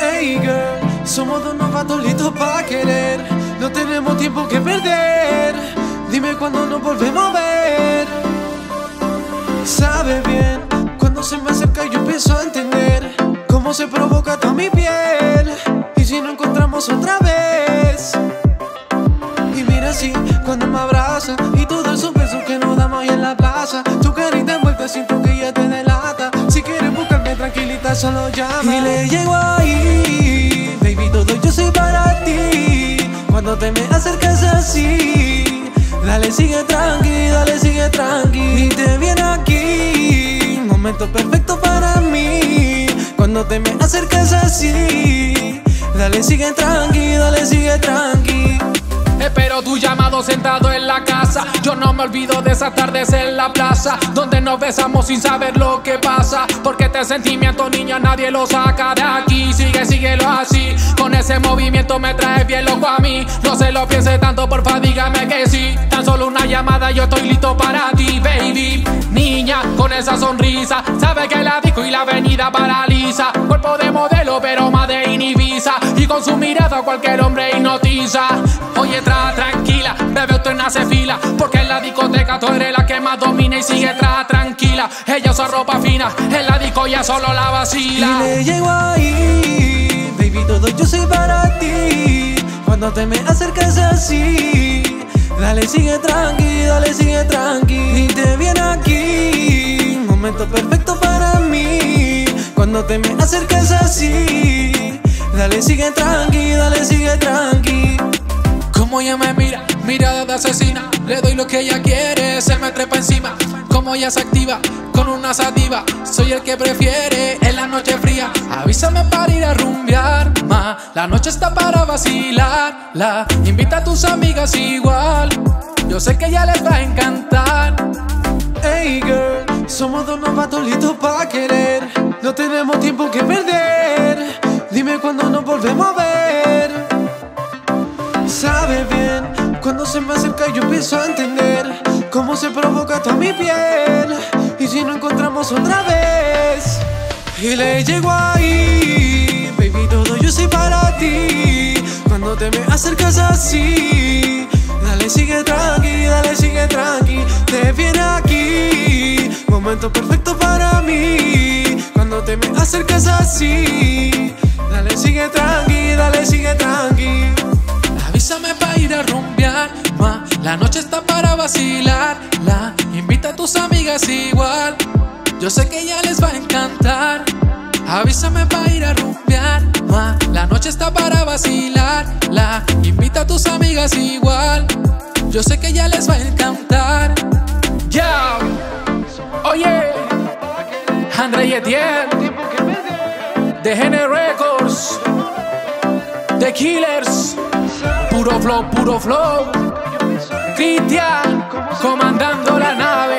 Hey girl, somos dos novatos listos para querer. No tenemos tiempo que perder. Dime cuándo nos volvemos a ver. Sabes bien, cuando se me acerca yo empiezo a entender cómo se provoca toda mi piel. Y si no encontramos otra vez. Y mira así, cuando me abraza y todos esos besos que nos damos ahí en la plaza. Tu Y le llego ahí, baby, todo yo soy para ti. Cuando te me acercas así, dale, sigue tranqui, dale, sigue tranqui. Y te viene aquí, momento perfecto para mí. Cuando te me acercas así, dale, sigue tranqui, dale, sigue tranqui. Espero tu llamado sentado en la casa. Yo no me olvido de esas tardes en la plaza, donde nos besamos sin saber lo que pasa. Porque este sentimiento, niña, nadie lo saca de aquí. Sigue, síguelo así. Con ese movimiento me traes bien loco a mí. No se lo piense tanto, porfa, dígame que sí. Tan solo una llamada, yo estoy listo para ti, baby. Niña, con esa sonrisa, sabe que la disco y la avenida paraliza. Cuerpo de modelo, pero más de Ibiza. Y con su mirada cualquier hombre hipnotiza. Oye, tra, tranquila, bebé, usted no hace fila. Porque en la discoteca tú eres la que más domina y sigue tra, tranquila. Ella usa ropa fina, en la disco ya solo la vacila. Y le llego ahí, baby, todo yo soy para ti. Cuando te me acercas así, dale, sigue tranqui, dale, sigue tranqui. Y te viene aquí, momento perfecto para mí. Cuando te me acercas así, dale, sigue tranqui, dale, sigue tranqui. Como ella me mira, mirada de asesina. Le doy lo que ella quiere, se me trepa encima. Como ella se activa, con una sativa. Soy el que prefiere en la noche fría. Avísame para ir a rumbear, ma. La noche está para vacilar. La invita a tus amigas igual. Yo sé que ya les va a encantar. Hey girl, somos dos novatos listos para querer. No tenemos tiempo que perder. Se me acerca yo empiezo a entender cómo se provoca toda mi piel. Y si no encontramos otra vez, y le llego ahí, baby, todo yo soy para ti. Cuando te me acercas así, dale, sigue tranqui, dale, sigue tranqui. Te viene aquí, momento perfecto para mí. Cuando te me acercas así, dale, sigue tranqui, dale, sigue tranqui. Avísame para ir a rumbear, ma. La noche está para vacilar. La invita a tus amigas igual. Yo sé que ya les va a encantar. Avísame para ir a rumbear, ma. La noche está para vacilar. La invita a tus amigas igual. Yo sé que ya les va a encantar. Ya, oye, André y Etienne, de Gene Records, The Killers. Puro flow, puro flow. Cristian, comandando la nave.